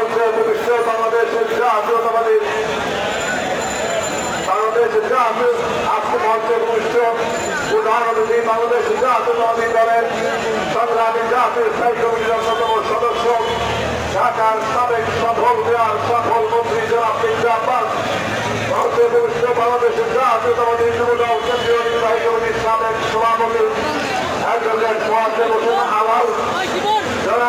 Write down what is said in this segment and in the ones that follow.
হয়েছে ভবিষ্যৎ বাংলাদেশ শিক্ষা আগ্রহবাদী বাংলাদেশ শিক্ষা আজকে মঞ্চে ভবিষ্যৎ প্রধান অতিথি বাংলাদেশ শিক্ষা সভাপতি, একজন যারা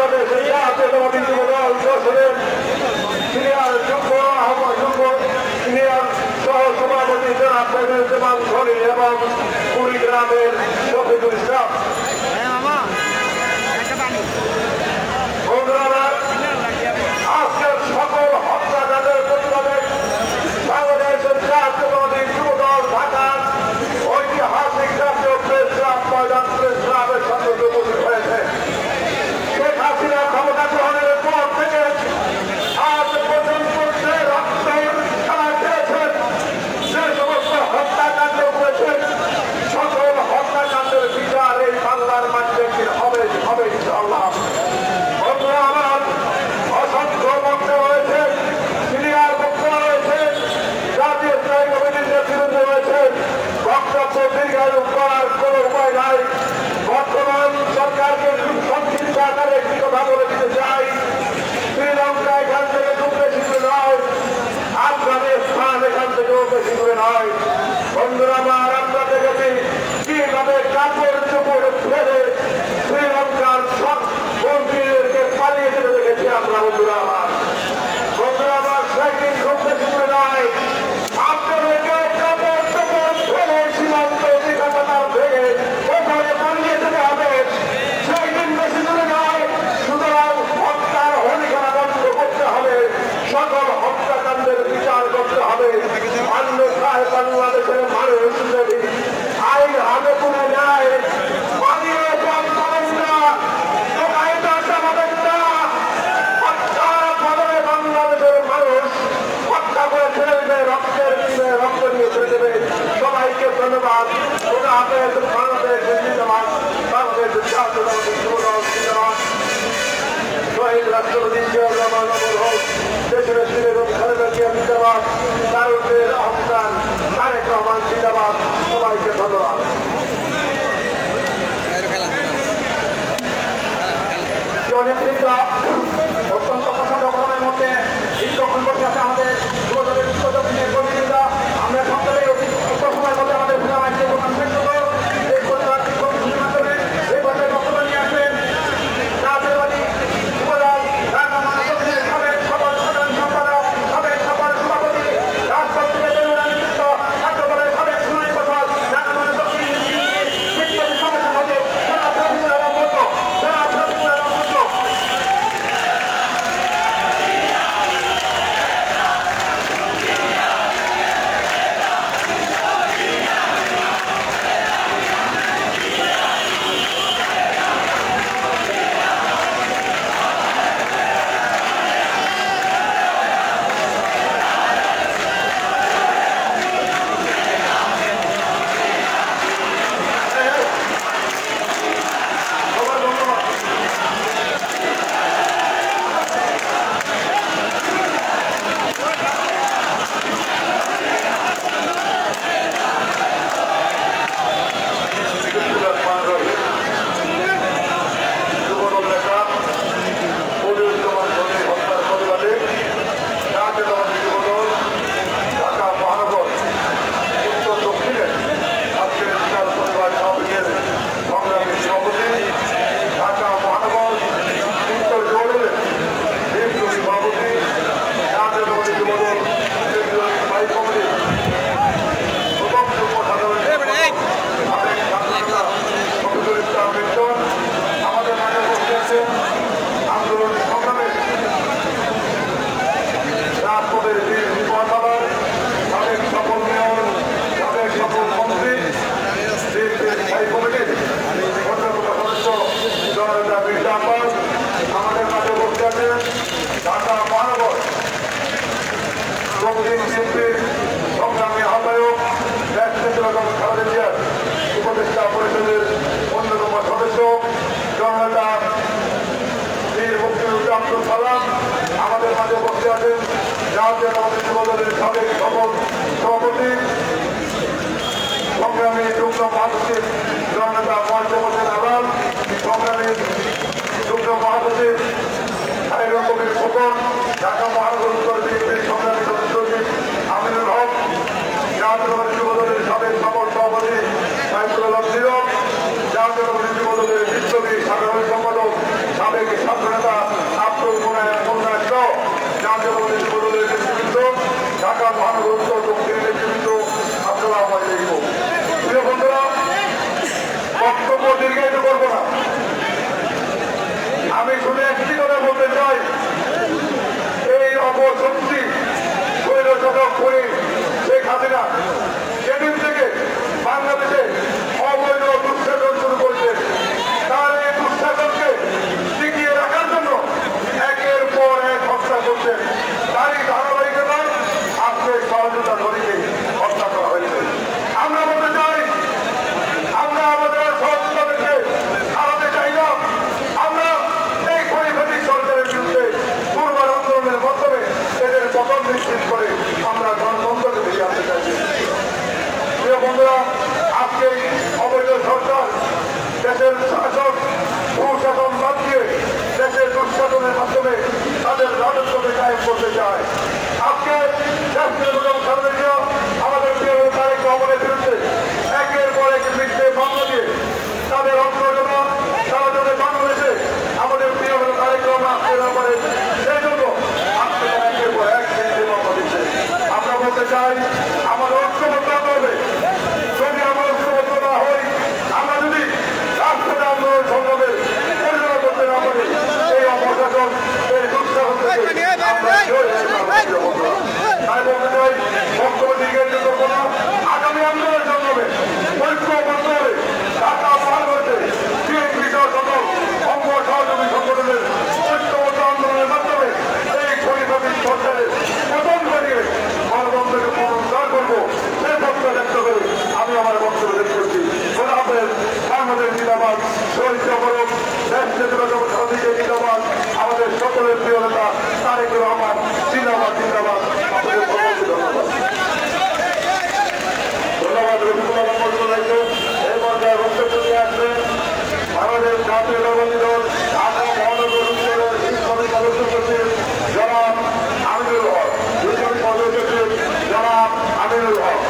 বাংলাদেশের জাতীয় অংশ ছিলেন সিনিয়র যুগ্ম আহ্বান যুগ্ম সিনিয়র সহ সভাপতি জনাব এবং কুড়িগ্রামের শফিকুল ইসলাম। para o をお願い মহাসচিব জননেতা মোয়াজ্জেম হোসেন আলম সংগ্রামের যুগ্ম মহাসচিব সাইরকমের খোকন ঢাকা মহানগর উত্তর বিএনপির Jair. বাংলাদেশ জাতীয় দলবাদী দল ঢাকা মহানগর উত্তরের স্থানীয় সদস্য সচিব জনাব আমিনুল হক। দুজন সদস্য সচিব জনাব আমিনুল হক।